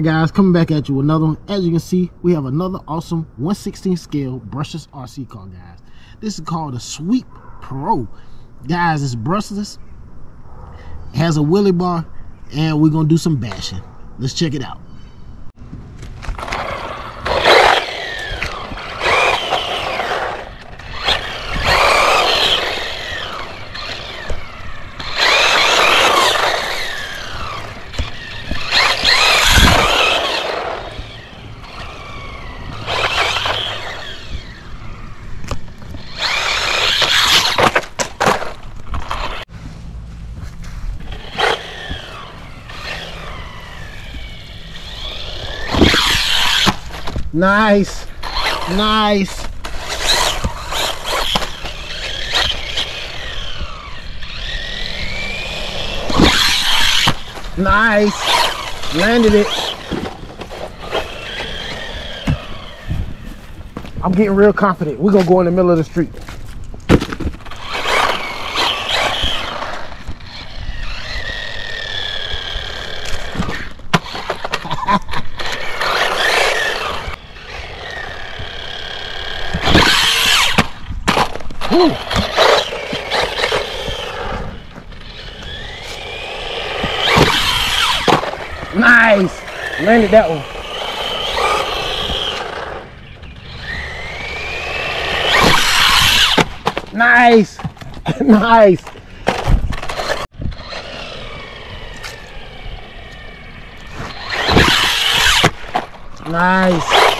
right, guys, coming back at you with another one. As you can see, we have another awesome 116 scale brushless RC car, guys. This is called a Sweep Pro. Guys, it's brushless, has a wheelie bar, and we're gonna do some bashing. Let's check it out. Nice. Nice. Nice. Landed it. I'm getting real confident. We're going to go in the middle of the street. Nice. Landed that one. Nice. nice. Nice.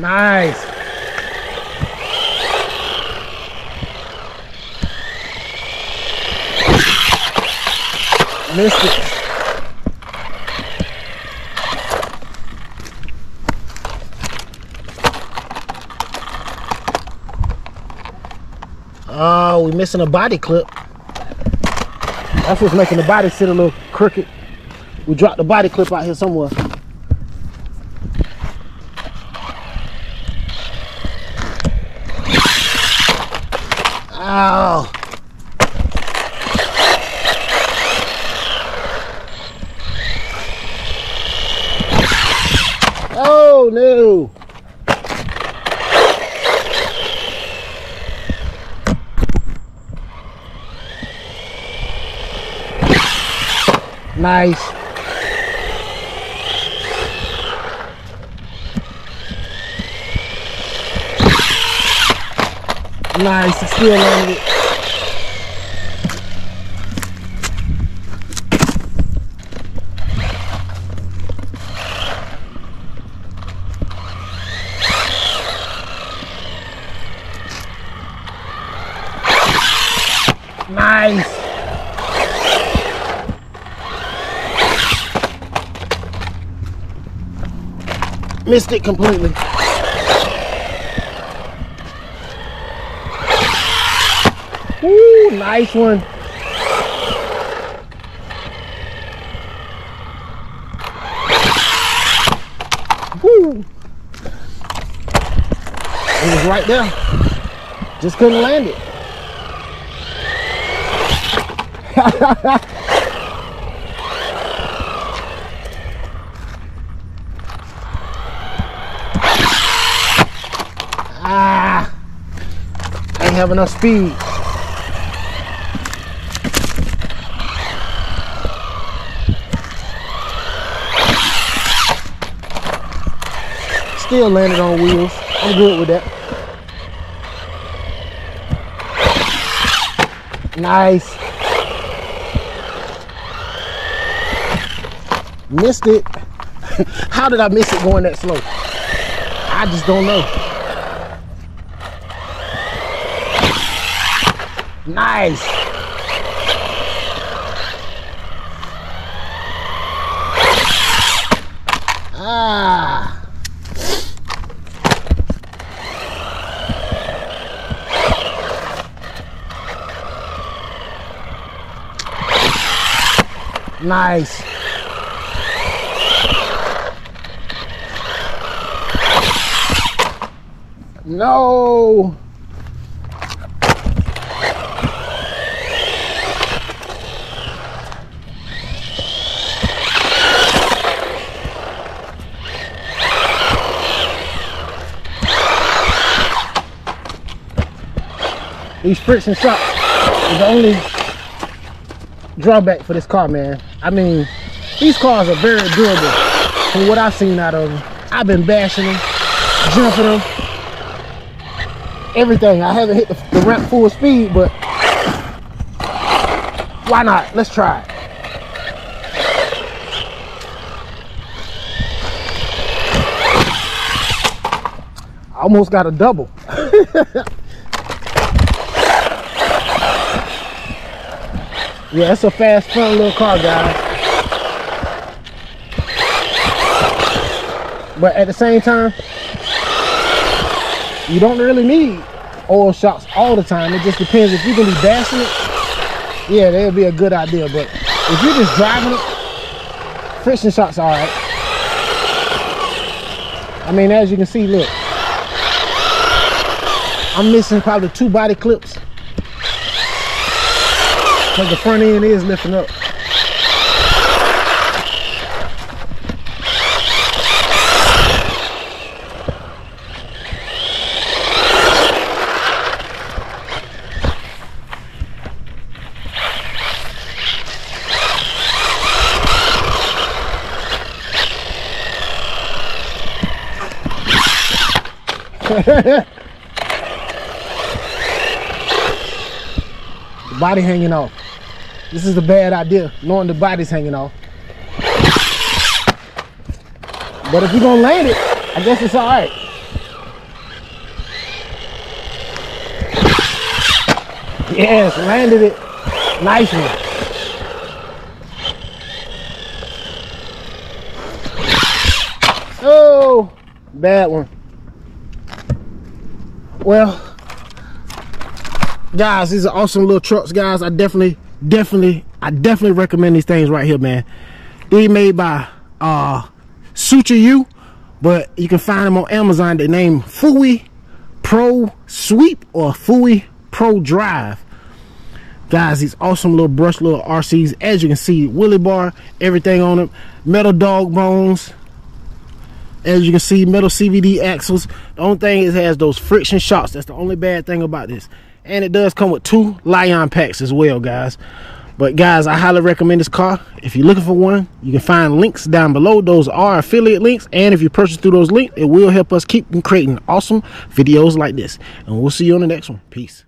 Nice. Missed it. Oh, we missing a body clip. That's what's making the body sit a little crooked. We dropped the body clip out here somewhere. Ow. Oh no. Nice. Nice, it's still landed it. Nice. Missed it completely. Nice one. Woo. It was right there. Just couldn't land it. ah, I ain't have enough speed. Still landed on wheels. I'm good with that. Nice. Missed it. How did I miss it going that slow? I just don't know. Nice. Ah. Nice. No. These friction shocks is the only drawback for this car, man. I mean, these cars are very durable from what I've seen out of them. I've been bashing them, jumping them, everything. I haven't hit the, the ramp full speed, but why not? Let's try it. almost got a double. Yeah, it's a fast, fun little car, guys. But at the same time, you don't really need oil shocks all the time. It just depends. If you're going to be bashing it, yeah, that'd be a good idea. But if you're just driving it, friction shocks are all right. I mean, as you can see, look. I'm missing probably two body clips because the front end is lifting up. body hanging off. This is a bad idea, knowing the body's hanging off. But if you're gonna land it, I guess it's all right. Yes, landed it. nicely. Oh, bad one. Well, guys, these are awesome little trucks, guys. I definitely definitely, I definitely recommend these things right here, man. They made by uh SUCHIYU, but you can find them on Amazon. They name FUUY Pro Sweep or FUUY Pro Drive. Guys, these awesome little brush little RCs. As you can see, wheelie bar, everything on them. Metal dog bones. As you can see, metal CVD axles. The only thing is it has those friction shocks. That's the only bad thing about this and it does come with two Li-ion packs as well guys. But guys I highly recommend this car. If you're looking for one you can find links down below. Those are affiliate links. And if you purchase through those links it will help us keep creating awesome videos like this. And we'll see you on the next one. Peace